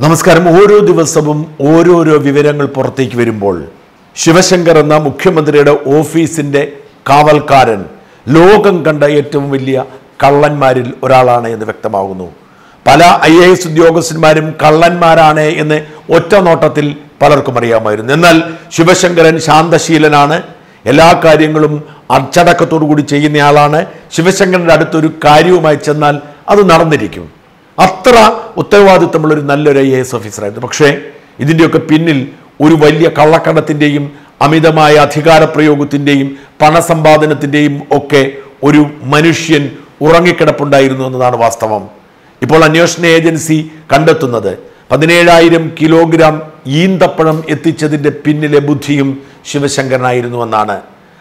നമസ്കാരം. ഓരോ ദിവസവും ഓരോരോ വിവരങ്ങൾ പുറത്തേക്ക് വരുമ്പോൾ ശിവശങ്കർ എന്ന മുഖ്യമന്ത്രിയുടെ ഓഫീസിന്റെ കാവൽക്കാരൻ ലോകം കണ്ട ഏറ്റവും വലിയ കള്ളന്മാരിൽ ഒരാളാണ് എന്ന് വ്യക്തമാകുന്നു. പല ഐ എ എസ് ഉദ്യോഗസ്ഥന്മാരും കള്ളന്മാരാണ് എന്ന് ഒറ്റ നോട്ടത്തിൽ പലർക്കും അറിയാമായിരുന്നു. എന്നാൽ ശിവശങ്കരൻ ശാന്തശീലനാണ്. എല്ലാ കാര്യങ്ങളും അച്ചടക്കത്തോടു കൂടി ചെയ്യുന്നയാളാണ്. ശിവശങ്കരന്റെ അടുത്തൊരു കാര്യവുമായി ചെന്നാൽ അത് നടന്നിരിക്കും. അത്ര ഉത്തരവാദിത്തമുള്ള ഒരു നല്ലൊരു ഐ എ എസ് ഓഫീസറായിരുന്നു. പക്ഷേ ഇതിന്റെയൊക്കെ പിന്നിൽ ഒരു വലിയ കള്ളക്കടത്തിന്റെയും അമിതമായ അധികാര അധികാരപ്രയോഗത്തിന്റെയും പണസമ്പാദനത്തിന്റെയും ഒക്കെ ഒരു മനുഷ്യൻ ഉറങ്ങിക്കിടപ്പുണ്ടായിരുന്നു എന്നതാണ് വാസ്തവം. ഇപ്പോൾ അന്വേഷണ ഏജൻസി കണ്ടെത്തുന്നത് പതിനേഴായിരം കിലോഗ്രാം ഈന്തപ്പഴം എത്തിച്ചതിന്റെ പിന്നിലെ ബുദ്ധിയും ശിവശങ്കരനായിരുന്നു എന്നാണ്.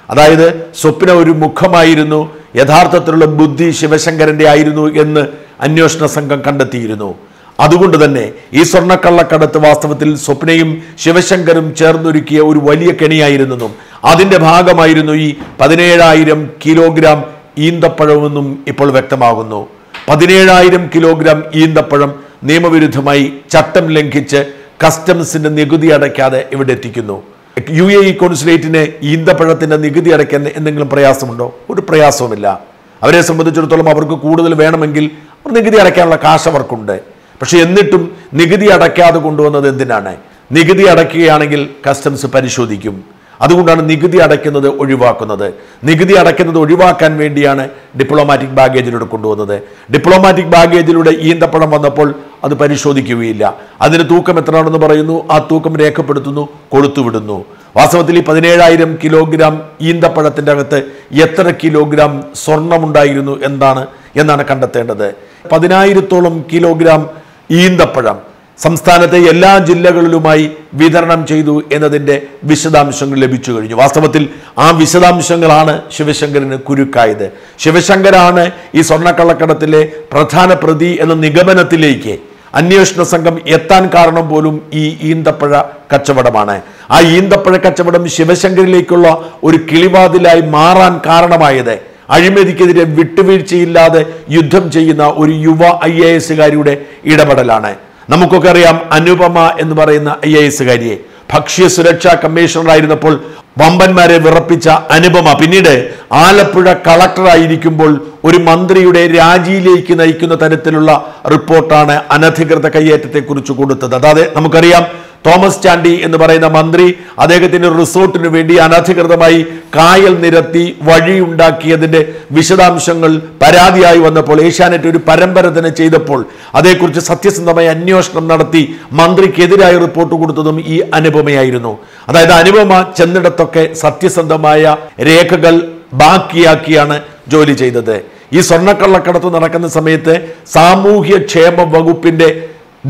അതായത് സ്വപ്ന ഒരു മുഖമായിരുന്നു യഥാർത്ഥത്തിലുള്ള ബുദ്ധി ശിവശങ്കരന്റെ ആയിരുന്നു എന്ന് അന്വേഷണ സംഘം കണ്ടെത്തിയിരുന്നു. അതുകൊണ്ട് തന്നെ ഈ സ്വർണക്കള്ളക്കടത്ത് വാസ്തവത്തിൽ സ്വപ്നയും ശിവശങ്കരും ചേർന്നൊരുക്കിയ ഒരു വലിയ കെണിയായിരുന്നെന്നും അതിന്റെ ഭാഗമായിരുന്നു ഈ പതിനേഴായിരം കിലോഗ്രാം ഈന്തപ്പഴമെന്നും ഇപ്പോൾ വ്യക്തമാകുന്നു. പതിനേഴായിരം കിലോഗ്രാം ഈന്തപ്പഴം നിയമവിരുദ്ധമായി ചട്ടം ലംഘിച്ച് കസ്റ്റംസിന്റെ നികുതി അടയ്ക്കാതെ ഇവിടെ എത്തിക്കുന്നു. യു എ ഇ കോൺസുലേറ്റിന് ഈന്തപ്പഴത്തിന്റെ നികുതി അടയ്ക്കാൻ എന്തെങ്കിലും പ്രയാസമുണ്ടോ? ഒരു പ്രയാസവുമില്ല. അവരെ സംബന്ധിച്ചിടത്തോളം അവർക്ക് കൂടുതൽ വേണമെങ്കിൽ നികുതി അടയ്ക്കാനുള്ള കാശ് അവർക്കുണ്ട്. പക്ഷെ എന്നിട്ടും നികുതി അടയ്ക്കാതെ കൊണ്ടുവന്നത് എന്തിനാണ്? നികുതി അടയ്ക്കുകയാണെങ്കിൽ കസ്റ്റംസ് പരിശോധിക്കും. അതുകൊണ്ടാണ് നികുതി അടയ്ക്കുന്നത് ഒഴിവാക്കുന്നത്. നികുതി അടയ്ക്കുന്നത് ഒഴിവാക്കാൻ വേണ്ടിയാണ് ഡിപ്ലോമാറ്റിക് ബാഗേജിലൂടെ കൊണ്ടുവന്നത്. ഡിപ്ലോമാറ്റിക് ബാഗേജിലൂടെ ഈന്തപ്പഴം വന്നപ്പോൾ അത് പരിശോധിക്കുകയില്ല. അതിന് തൂക്കം എത്രയാണെന്ന് പറയുന്നു. ആ തൂക്കം രേഖപ്പെടുത്തുന്നു. കൊടുത്തുവിടുന്നു വാസ്തവത്തിൽ ഈ പതിനേഴായിരം കിലോഗ്രാം ഈന്തപ്പഴത്തിന്റെ അകത്ത് എത്ര കിലോഗ്രാം സ്വർണമുണ്ടായിരുന്നു എന്താണ്? എന്നാണ് കണ്ടെത്തേണ്ടത്. പതിനായിരത്തോളം കിലോഗ്രാം ഈന്തപ്പഴം സംസ്ഥാനത്തെ എല്ലാ ജില്ലകളിലുമായി വിതരണം ചെയ്തു എന്നതിന്റെ വിശദാംശങ്ങൾ ലഭിച്ചു കഴിഞ്ഞു. വാസ്തവത്തിൽ ആ വിശദാംശങ്ങളാണ് ശിവശങ്കരന് കുരുക്കായത്. ശിവശങ്കരാണ് ഈ സ്വർണക്കള്ളക്കടത്തിലെ പ്രധാന പ്രതി എന്ന നിഗമനത്തിലേക്ക് അന്വേഷണ സംഘം എത്താൻ കാരണം പോലും ഈ ഈന്തപ്പഴ കച്ചവടമാണ്. ആ ഈന്തപ്പഴ കച്ചവടം ശിവശങ്കരിലേക്കുള്ള ഒരു കിളിവാതിലായി മാറാൻ കാരണമായത് അഴിമതിക്കെതിരെ വിട്ടുവീഴ്ചയില്ലാതെ യുദ്ധം ചെയ്യുന്ന ഒരു യുവ ഐ എ എസുകാരിയുടെ ഇടപെടലാണ്. നമുക്കൊക്കെ അറിയാം അനുപമ എന്ന് പറയുന്ന ഐ എ എസുകാരിയെ ഭക്ഷ്യ സുരക്ഷാ കമ്മീഷണറായിരുന്നപ്പോൾ വമ്പന്മാരെ വിറപ്പിച്ച അനുപമ. പിന്നീട് ആലപ്പുഴ കളക്ടറായിരിക്കുമ്പോൾ ഒരു മന്ത്രിയുടെ രാജിയിലേക്ക് നയിക്കുന്ന തരത്തിലുള്ള റിപ്പോർട്ടാണ് അനധികൃത കയ്യേറ്റത്തെക്കുറിച്ച് കൊടുത്തത്. അതായത് നമുക്കറിയാം തോമസ് ചാണ്ടി എന്ന് പറയുന്ന മന്ത്രി അദ്ദേഹത്തിന്റെ റിസോർട്ടിന് വേണ്ടി അനധികൃതമായി കായൽ നിരത്തി വഴിയുണ്ടാക്കിയതിന്റെ വിശദാംശങ്ങൾ പരാതിയായി വന്നപ്പോൾ ഏഷ്യാനെറ്റ് ഒരു പരമ്പര തന്നെ ചെയ്തപ്പോൾ അതേക്കുറിച്ച് സത്യസന്ധമായ അന്വേഷണം നടത്തി മന്ത്രിക്കെതിരായി റിപ്പോർട്ട് കൊടുത്തതും ഈ അനുപമയായിരുന്നു. അതായത് അനുപമ ചെന്നിടത്തൊക്കെ സത്യസന്ധമായ രേഖകൾ ബാക്കിയാക്കിയാണ് ജോലി ചെയ്തത്. ഈ സ്വർണക്കള്ളക്കടത്ത് നടക്കുന്ന സമയത്ത് സാമൂഹ്യക്ഷേമ വകുപ്പിന്റെ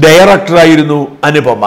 ഡയറക്ടറായിരുന്നു അനുപമ.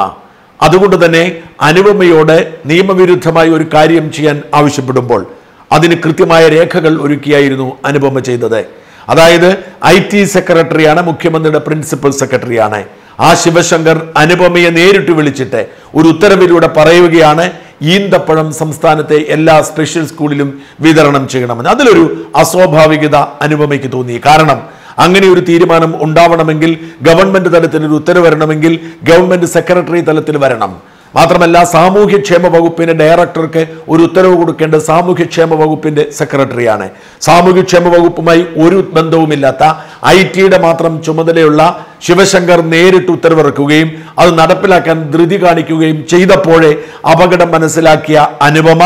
അതുകൊണ്ട് തന്നെ അനുപമയോട് നിയമവിരുദ്ധമായി ഒരു കാര്യം ചെയ്യാൻ ആവശ്യപ്പെടുമ്പോൾ അതിന് കൃത്യമായ രേഖകൾ ഒരുക്കിയായിരുന്നു അനുപമ ചെയ്തത്. അതായത് ഐ ടി സെക്രട്ടറിയാണ് മുഖ്യമന്ത്രിയുടെ പ്രിൻസിപ്പൽ സെക്രട്ടറിയാണ്. ആ ശിവശങ്കർ അനുപമയെ നേരിട്ട് വിളിച്ചിട്ട് ഒരു ഉത്തരവിലൂടെ പറയുകയാണ് ഈന്തപ്പഴം സംസ്ഥാനത്തെ എല്ലാ സ്പെഷ്യൽ സ്കൂളിലും വിതരണം ചെയ്യണമെന്ന്. അതിലൊരു അസ്വാഭാവികത അനുപമയ്ക്ക് തോന്നി. കാരണം അങ്ങനെ ഒരു തീരുമാനം ഉണ്ടാവണമെങ്കിൽ ഗവൺമെന്റ് തലത്തിൽ ഒരു ഉത്തരവ് വരണമെങ്കിൽ ഗവൺമെന്റ് സെക്രട്ടറി തലത്തിൽ വരണം. മാത്രമല്ല സാമൂഹ്യക്ഷേമ വകുപ്പിന്റെ ഡയറക്ടർക്ക് ഒരു ഉത്തരവ് കൊടുക്കേണ്ട സാമൂഹ്യക്ഷേമ വകുപ്പിന്റെ സെക്രട്ടറിയാണ് സാമൂഹ്യക്ഷേമ വകുപ്പുമായി ഒരു ബന്ധവുമില്ലാത്ത ഐ ടിയുടെ മാത്രം ചുമതലയുള്ള ശിവശങ്കർ നേരിട്ട് ഉത്തരവിറക്കുകയും അത് നടപ്പിലാക്കാൻ ധൃതി കാണിക്കുകയും ചെയ്തപ്പോഴേ അപകടം മനസ്സിലാക്കിയ അനുപമ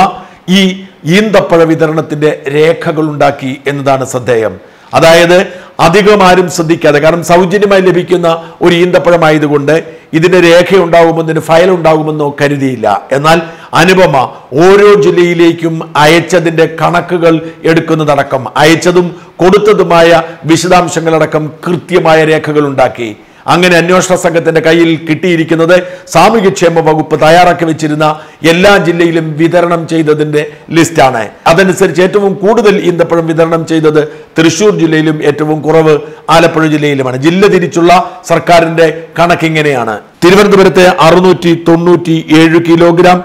ഈ ഈന്തപ്പഴ വിതരണത്തിന്റെ രേഖകൾ ഉണ്ടാക്കി എന്നതാണ് ശ്രദ്ധേയം. അതായത് അധികം ആരും ശ്രദ്ധിക്കാതെ കാരണം സൗജന്യമായി ലഭിക്കുന്ന ഒരു ഈന്തപ്പഴമായതുകൊണ്ട് ഇതിന് ഫയൽ ഉണ്ടാകുമെന്നോ കരുതിയില്ല. എന്നാൽ അനുപമ ഓരോ ജില്ലയിലേക്കും അയച്ചതിന്റെ കണക്കുകൾ എടുക്കുന്നതടക്കം അയച്ചതും കൊടുത്തതുമായ വിശദാംശങ്ങളടക്കം കൃത്യമായ രേഖകൾ ഉണ്ടാക്കി. അങ്ങനെ അന്വേഷണ സംഘത്തിന്റെ കയ്യിൽ കിട്ടിയിരിക്കുന്നത് സാമൂഹ്യക്ഷേമ വകുപ്പ് തയ്യാറാക്കി വെച്ചിരുന്ന എല്ലാ ജില്ലയിലും വിതരണം ചെയ്തതിന്റെ ലിസ്റ്റാണ്. അതനുസരിച്ച് ഏറ്റവും കൂടുതൽ ഈന്തപ്പഴം വിതരണം ചെയ്തത് തൃശൂർ ജില്ലയിലും ഏറ്റവും കുറവ് ആലപ്പുഴ ജില്ലയിലുമാണ്. ജില്ല തിരിച്ചുള്ള സർക്കാരിന്റെ കണക്കിങ്ങനെയാണ് തിരുവനന്തപുരത്തെ അറുന്നൂറ്റി തൊണ്ണൂറ്റി ഏഴ് കിലോഗ്രാം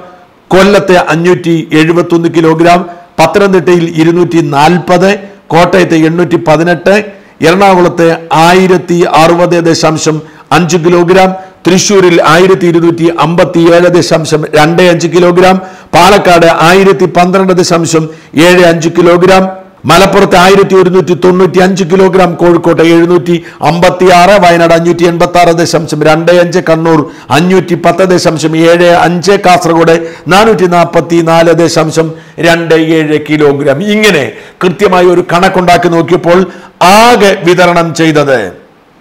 കൊല്ലത്തെ അഞ്ഞൂറ്റി എഴുപത്തി ഒന്ന് കിലോഗ്രാം പത്തനംതിട്ടയിൽ ഇരുന്നൂറ്റി നാൽപ്പത് കോട്ടയത്തെ എണ്ണൂറ്റി പതിനെട്ട് എറണാകുളത്ത് ആയിരത്തി അറുപത് ദശാംശം അഞ്ച് കിലോഗ്രാം തൃശൂരിൽ ആയിരത്തി ഇരുന്നൂറ്റി അമ്പത്തി ഏഴ് ദശാംശം രണ്ട് അഞ്ച് കിലോഗ്രാം പാലക്കാട് ആയിരത്തി പന്ത്രണ്ട് ദശാംശം ഏഴ് അഞ്ച് കിലോഗ്രാം മലപ്പുറത്ത് ആയിരത്തി ഒരുന്നൂറ്റി തൊണ്ണൂറ്റി അഞ്ച് കിലോഗ്രാം കോഴിക്കോട്ട് എഴുന്നൂറ്റി അമ്പത്തി ആറ് വയനാട് അഞ്ഞൂറ്റി എൺപത്തി ആറ് ദശാംശം രണ്ട് അഞ്ച് കണ്ണൂർ അഞ്ഞൂറ്റി പത്ത് ദശാംശം ഏഴ് അഞ്ച് കാസർഗോഡ് നാനൂറ്റി നാൽപ്പത്തി നാല് ദശാംശം രണ്ട് ഏഴ് കിലോഗ്രാം. ഇങ്ങനെ കൃത്യമായി ഒരു കണക്കുണ്ടാക്കി നോക്കിയപ്പോൾ ആകെ വിതരണം ചെയ്തത്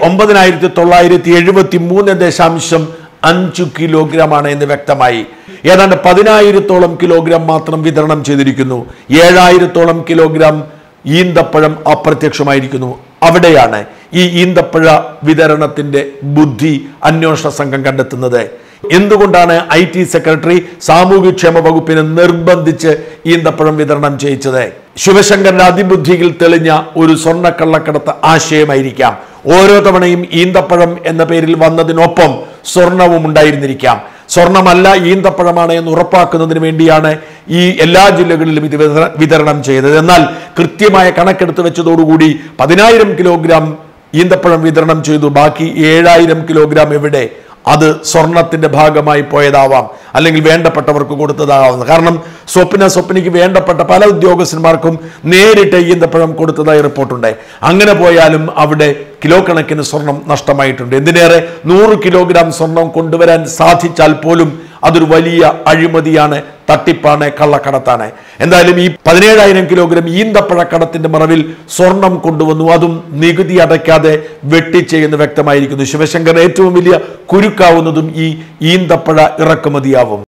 ഒമ്പതിനായിരത്തി തൊള്ളായിരത്തി എഴുപത്തി മൂന്ന് ദശാംശം അഞ്ചു കിലോഗ്രാം ആണ് എന്ന് വ്യക്തമായി. ഏതാണ്ട് പതിനായിരത്തോളം കിലോഗ്രാം മാത്രം വിതരണം ചെയ്തിരിക്കുന്നു. ഏഴായിരത്തോളം കിലോഗ്രാം ഈന്തപ്പഴം അപ്രത്യക്ഷമായിരിക്കുന്നു. അവിടെയാണ് ഈ ഈന്തപ്പഴ വിതരണത്തിന്റെ ബുദ്ധി അന്വേഷണ സംഘം കണ്ടെത്തുന്നത്. എന്തുകൊണ്ടാണ് ഐ ടി സെക്രട്ടറി സാമൂഹ്യക്ഷേമ വകുപ്പിനെ നിർബന്ധിച്ച് ഈന്തപ്പഴം വിതരണം ചെയ്യിച്ചത്? ശിവശങ്കറിന്റെ അതിബുദ്ധിയിൽ തെളിഞ്ഞ ഒരു സ്വർണക്കള്ളക്കടത്ത് ആശയമായിരിക്കാം. ഓരോ തവണയും ഈന്തപ്പഴം എന്ന പേരിൽ വന്നതിനൊപ്പം സ്വർണവും ഉണ്ടായിരുന്നിരിക്കാം. സ്വർണമല്ല ഈന്തപ്പഴമാണ് എന്ന് ഉറപ്പാക്കുന്നതിന് വേണ്ടിയാണ് ഈ എല്ലാ ജില്ലകളിലും ഇത് വിതരണം ചെയ്തത്. എന്നാൽ കൃത്യമായ കണക്കെടുത്ത് വെച്ചതോടുകൂടി പതിനായിരം കിലോഗ്രാം ഈന്തപ്പഴം വിതരണം ചെയ്തു. ബാക്കി ഏഴായിരം കിലോഗ്രാം എവിടെ? അത് സ്വർണത്തിന്റെ ഭാഗമായി പോയതാവാം. അല്ലെങ്കിൽ വേണ്ടപ്പെട്ടവർക്ക് കൊടുത്തതാവാം കാരണം സ്വപ്ന സ്വപ്നയ്ക്ക് വേണ്ടപ്പെട്ട പല ഉദ്യോഗസ്ഥന്മാർക്കും നേരിട്ട് ഈന്തപ്പഴം കൊടുത്തതായി റിപ്പോർട്ടുണ്ട്. അങ്ങനെ പോയാലും അവിടെ കിലോ കണക്കിന് സ്വർണം നഷ്ടമായിട്ടുണ്ട്. എന്തിനേറെ? നൂറ് കിലോഗ്രാം സ്വർണം കൊണ്ടുവരാൻ സാധിച്ചാൽ പോലും അതൊരു വലിയ അഴിമതിയാണ് തട്ടിപ്പാണ് കള്ളക്കടത്താണ്. എന്തായാലും ഈ പതിനേഴായിരം കിലോഗ്രാം ഈന്തപ്പഴക്കടത്തിന്റെ മറവിൽ സ്വർണം കൊണ്ടുവന്നു. അതും നികുതി അടയ്ക്കാതെ വെട്ടിച്ചെയ്യുന്ന വ്യക്തമായിരിക്കുന്നു. ശിവശങ്കർ ഏറ്റവും വലിയ കുരുക്കാവുന്നതും ഈ ഈന്തപ്പഴ ഇറക്കുമതിയാവും.